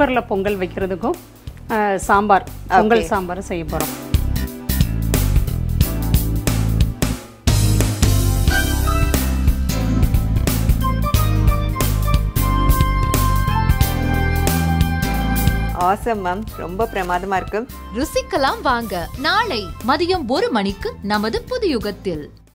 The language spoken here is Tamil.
குக்கரில் பொங்கல் வைக்கிறதுக்கும் சாம்பார் பொங்கல் சாம்பார் செய்ய போகிறோம் ஆசம் மேம் ரொம்ப பிரமாதமா இருக்கு. ருசிக்கலாம் வாங்க. நாளை மதியம் ஒரு மணிக்கு நமது புது யுகத்தில்